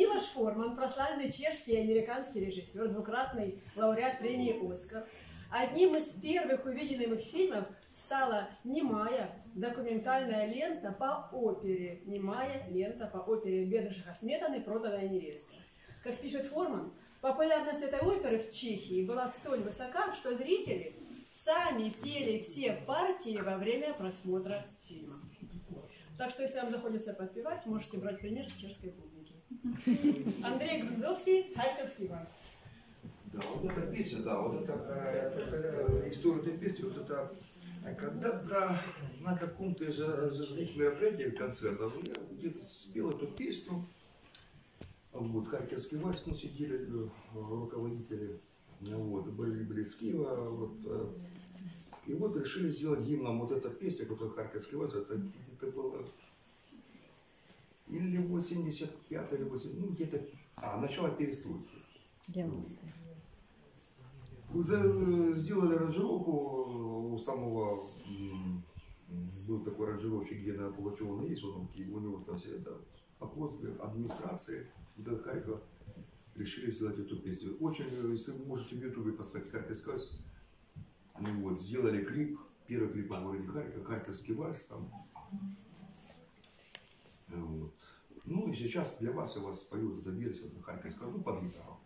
Милош Форман, прославленный чешский и американский режиссер, двукратный лауреат премии «Оскар», одним из первых увиденных фильмов стала немая документальная лента по опере. Немая лента по опере Бедрыша Сметаны «Проданная невеста». Как пишет Форман, популярность этой оперы в Чехии была столь высока, что зрители сами пели все партии во время просмотра фильма. Так что, если вам захочется подпевать, можете брать пример с чешской публики. Андрей Грузовский, Харьковский вальс. Да, вот эта песня, да, вот э, это история этой песни, вот это когда-то на каком-то из зажигательных мероприятий, концертов, я где-то спел эту песню, вот, Харьковский вальс, ну, сидели э, руководители, вот, были близки, вот, э, и вот решили сделать гимном вот эта песня, которая Харьковский вальс, это где-то было или 85 или 80, ну, где-то, а, начало перестройки. 90 Сделали аранжировку у самого, был такой аранжировщик Гена Пугачева, он есть, он, у него там все это, просьбе администрации, вот Харькова, решили сделать эту песню. Очень, если вы можете в Ютубе поставить Харьковский вальс, ну вот, сделали клип, первый клип о городе Харьков, Харьковский вальс там. Вот. Ну и сейчас для вас я вас пою эту версию Харьковского, ну под гитару.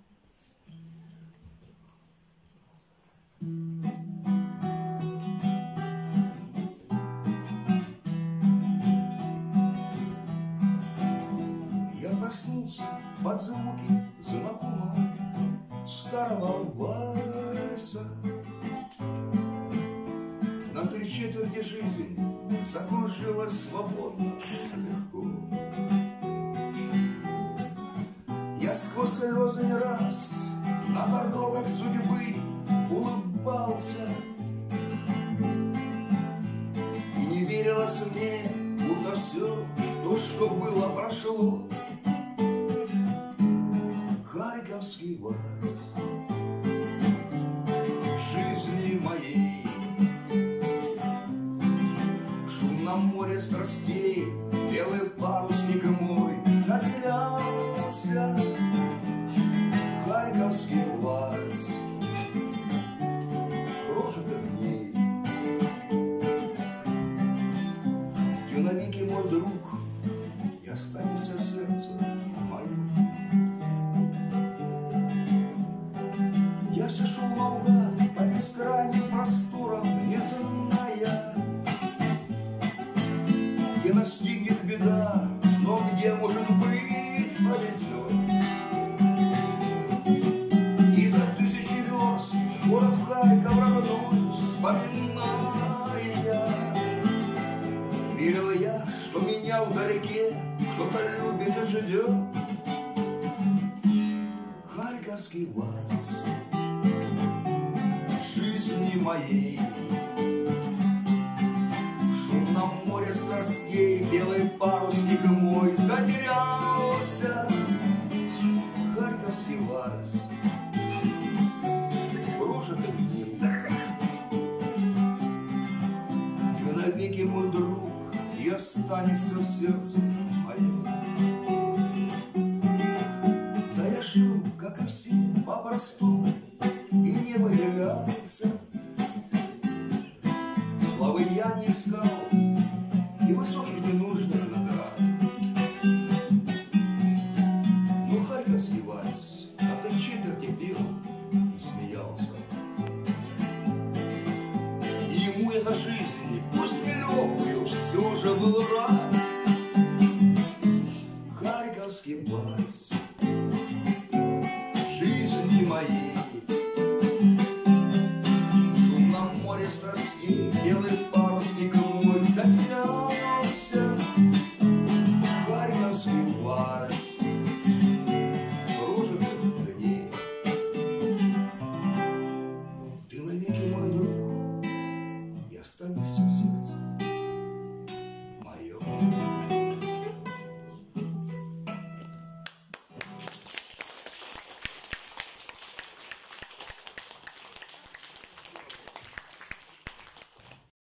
Я проснулся под звуки знакомого старого вальса. На три четверти жизни Я сквозь слезы не раз на дорогах судьбы улыбался И не верилось мне, будто все то, что было, прошло. Харьковский вальс настигнет беда, но где, может быть, повезет. И за тысячи верст город Харьков родной вспоминая. Верил я, что меня вдалеке кто-то любит и ждет. морскей Белый парусник мой затерялся Харьковский Варс, Кружит и гнида навеки мой друг И останешься в сердце моем Да я жил, как и все, по-простому И небо выделялся жизни, пусть нелегкую, все же был рад. Харьковский плац, жизни моей.